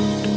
Bye.